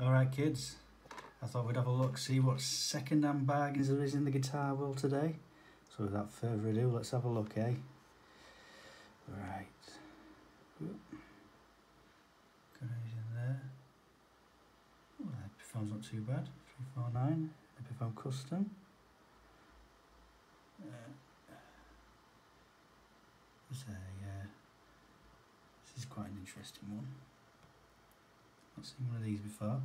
Alright kids, I thought we'd have a look, see what second-hand bargains there is in the guitar world today. So without further ado, let's have a look, eh? Right. In there. Oh, the Epiphone's not too bad. 349, Epiphone Custom. Uh, there's a, uh, this is quite an interesting one. Not seen one of these before.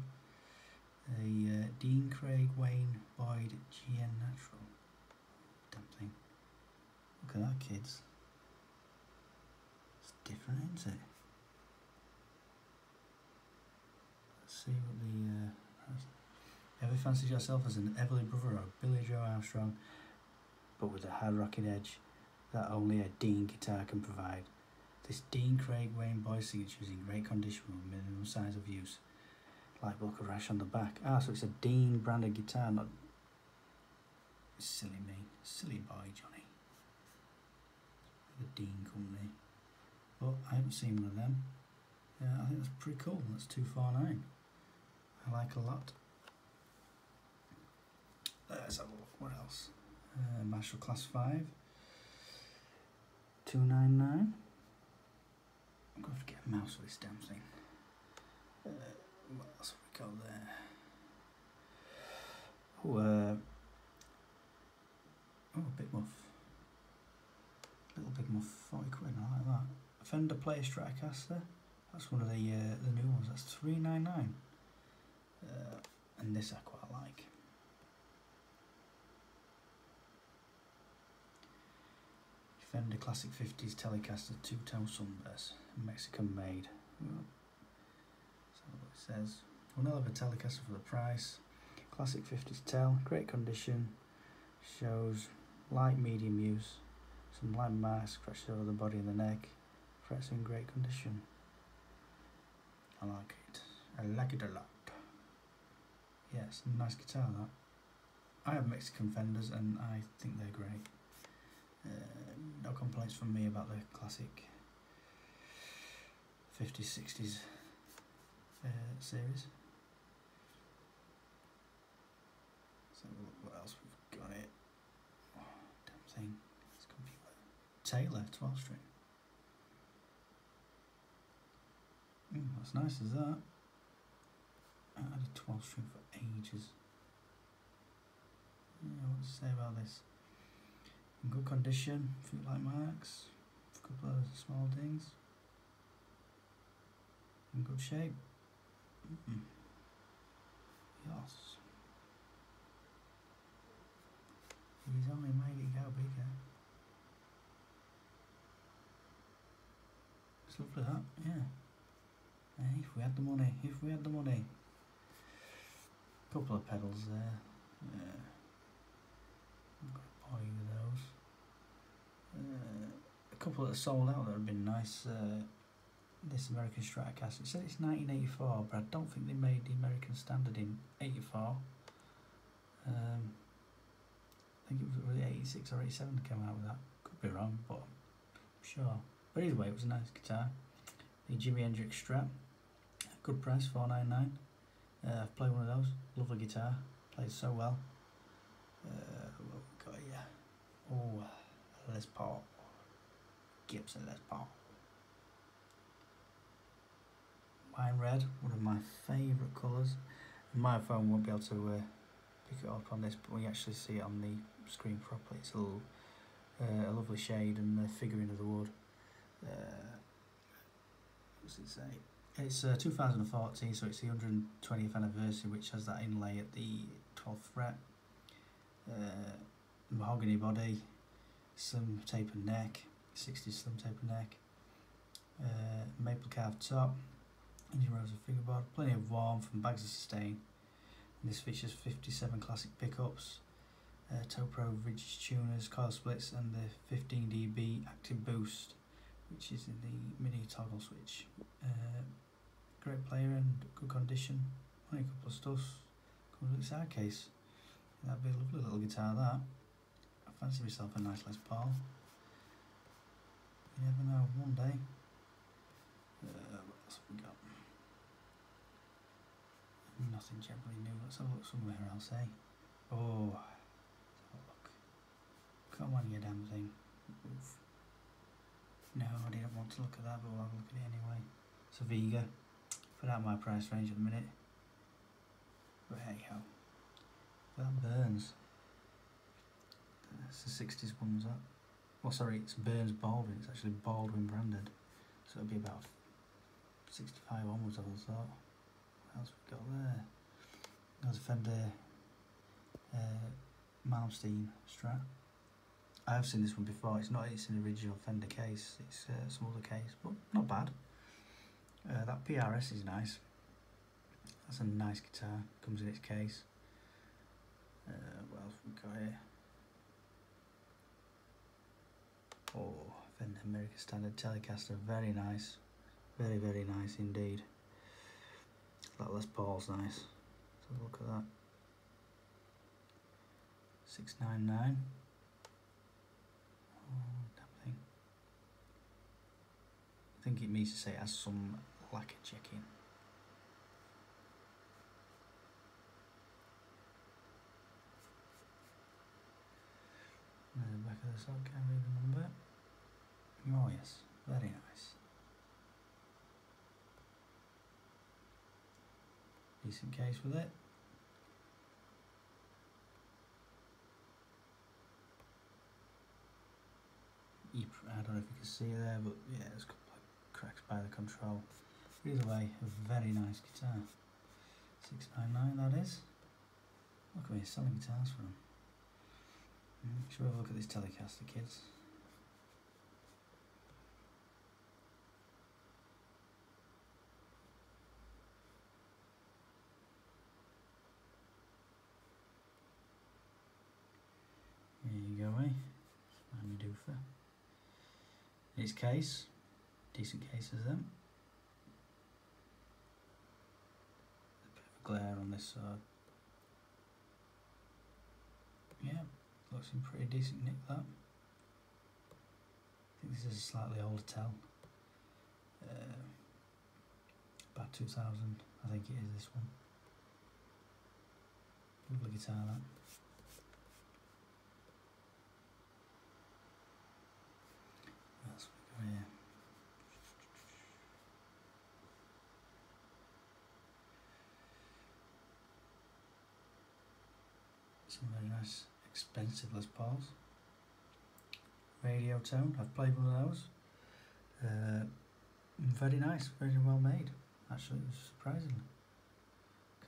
A uh, Dean Craig Wayne Boyd GN Natural. Damn thing. Look at that, kids. It's different, isn't it? Let's see what the. Uh, ever fancied yourself as an Everly brother or Billie Joe Armstrong, but with a hard rocking edge that only a Dean guitar can provide? This Dean Craig Wayne Boyd signature is in great condition with minimum size of use. Look a rash on the back. Ah, so it's a Dean branded guitar, not silly me, silly boy Johnny. The Dean company. But I haven't seen one of them. Yeah, I think that's pretty cool. That's two four nine. I like a lot. Have a look. What else? Uh, Marshall Class Five. Two nine nine. I'm going to have to get a mouse for this damn thing. Uh, what else have we got there? Oh, uh, oh, Big Muff. Little Big Muff, 40 quid, I like that. Fender Player Stratocaster. That's one of the uh, the new ones. That's 399 uh, And this quite like. Fender Classic 50s Telecaster two-tone sunburst, Mexican made. It says. One hell of a Telecaster for the price. Classic 50s tel, great condition. Shows light medium use. Some light marks scratched over the body and the neck. Frets in great condition. I like it. I like it a lot. Yes, nice guitar that. I have Mexican Fenders and I think they're great. Uh, no complaints from me about the classic 50s, 60s uh, series. So what else we've got it. Oh, damn thing. It's computer. Taylor 12 string. Mm, that's nice as that. I had a 12 string for ages. Yeah, what to say about this? In good condition, few light marks, a couple of small things, in good shape. Mm Yes. He's only made it go bigger. It's lovely that, yeah. Hey, if we had the money, if we had the money. Couple of pedals there. Yeah. I'm gonna buy you those. A couple that sold out that have been nice. Uh, this American Stratocaster. It says it's 1984, but I don't think they made the American Standard in 84. Um, I think it was really 86 or 87 to come out with that. Could be wrong, but I'm sure. But either way, it was a nice guitar. The Jimi Hendrix Strat. Good price, 499 uh, I've played one of those. Lovely guitar. Plays so well. Uh, what we got here? Oh, Les Paul. Gibson Les Paul. Wine red, one of my favourite colours. My phone won't be able to uh, pick it up on this, but we actually see it on the screen properly. It's a little, uh, a lovely shade and the figurine of the wood. Uh, what's it say? It's uh, 2014, so it's the 120th anniversary, which has that inlay at the 12th fret. Uh, mahogany body, slim tapered neck, 60 slim tapered neck, uh, maple carved top, engine rows of fingerboard, plenty of warmth and bags of sustain. And this features 57 classic pickups, uh, Topro Ridge tuners, coil splits, and the 15 dB active boost, which is in the mini toggle switch. Uh, great player and good condition. Only a couple of stuffs. Comes with its case. That'd be a lovely little guitar that. Fancy myself a nice Les Paul. You never know, one day. Uh, what else have we got? nothing generally new. Let's have a look somewhere else, eh? Oh, look. Come on, you damn thing. Oof. No, I didn't want to look at that, but we'll have a look at it anyway. A Vega. Put out my price range at the minute. But hey ho. That burns. It's the 60s one's that. Well, sorry, it's Burns Baldwin. It's actually Baldwin branded. So it'll be about 65 onwards, I have thought. What else we got there? There's a Fender uh, Malmsteen Strat. I have seen this one before. It's not. It's an original Fender case. It's a smaller case, but not bad. Uh, that PRS is nice. That's a nice guitar. Comes in its case. Uh, what else we got here? Oh, Fender American Standard Telecaster. Very nice. Very very nice indeed. That Les Paul's nice. Let's have a look at that. Six nine nine. Oh, damn thing. I think it means to say it has some lacquer checking. And the back of the sock, can read the number? Oh yes, very nice. Decent case with it. I don't know if you can see there, but yeah, it's got like cracks by the control. Either way, a very nice guitar. 699 that is. Look at me selling guitars. Mm, should we have a look at this Telecaster, kids? There you go, eh? Miami Doofer. Its case, decent cases them. A bit of glare on this side. Yeah, looks in pretty decent nick that. I think this is a slightly older tell. Uh, about 2000, I think it is this one. Lovely guitar that. What else we got here? Some very nice expensive Les Pauls. Radio tone, I've played one of those. Uh, very nice, very well made. Actually, it was surprising.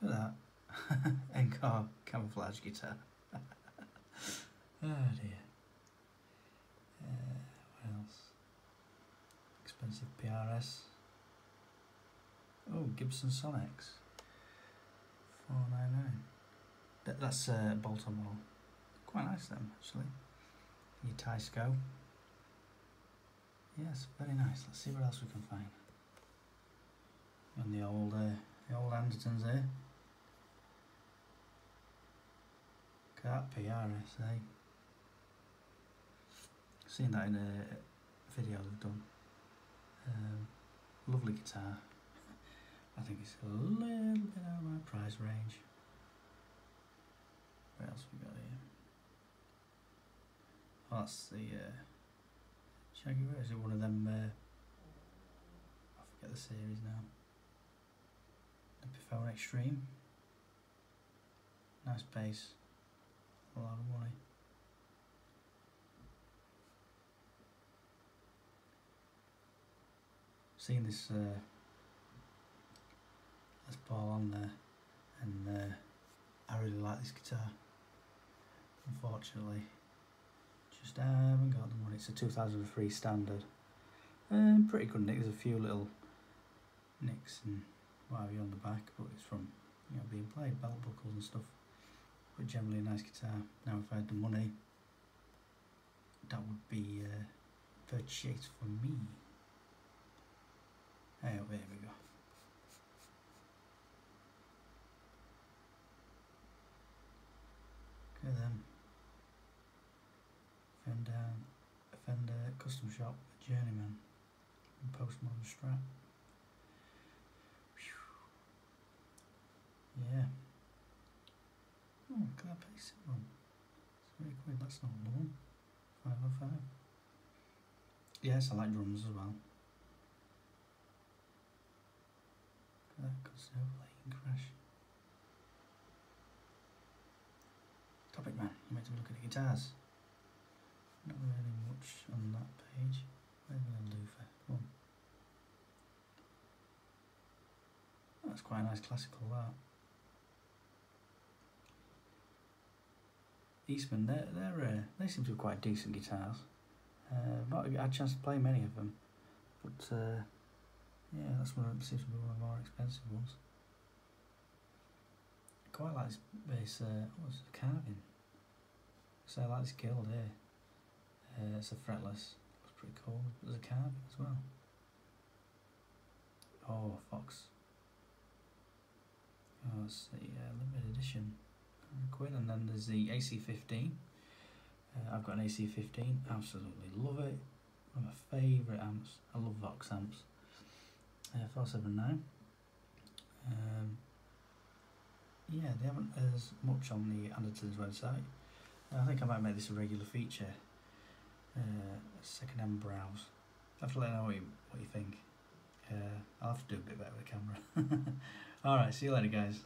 Look at that. Encore camouflage guitar. oh dear. Uh, what else? Expensive PRS. Oh, Gibson Sonex. 499. That, that's uh, Bolton Wall. Quite nice them actually. Your Tysco. Yes, very nice. Let's see what else we can find. And the old, uh, the old Andertons there. Look at that PRS, eh? Seen that in a video they've done. Um, lovely guitar. I think it's a little bit out of my price range. What else we got here? That's the uh, Shaggy Where is it? One of them. Uh, I forget the series now. Epiphone Extreme. Nice bass. A lot of money. Seen this uh, Les Paul on there, and uh, I really like this guitar. Unfortunately, just haven't got the money. It's a 2003 standard. Um, pretty good nick. There's a few little nicks and what on the back, but it's from you know being played, belt buckles and stuff. But generally a nice guitar. Now if I had the money, that would be uh, purchased for me. Oh, there we go. Look at them. Fender, Fender Custom Shop, Journeyman, and Postmodern Strat. Phew. Yeah, hmm, can I paste it one? It's very quick, that's not one. 505. Yes, I like drums as well. Look at that, constant overlaying crash. Topic man, you meant to be looking at guitars. Not really on that page. Where's my loofah? That's quite a nice classical that. Eastman, they're, they're, uh, they seem to be quite decent guitars. Uh, I've not had a chance to play many of them, but uh, yeah, that's one of, seems to be one of the more expensive ones. I quite like this bass, uh, what's it, carving? So I like this guild here. Uh, it's a fretless, it's pretty cool. There's a cab as well. Oh, Vox. Oh, it's the uh, limited edition quid. And then there's the AC15. Uh, I've got an AC15, absolutely love it. One of my favourite amps. I love Vox amps. Uh, 479. Um, yeah, they haven't as much on the Andertons website. I think I might make this a regular feature. Uh, second hand browse. I have to let know what you, what you think. Uh, I'll have to do a bit better with the camera. Alright, see you later, guys.